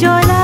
joy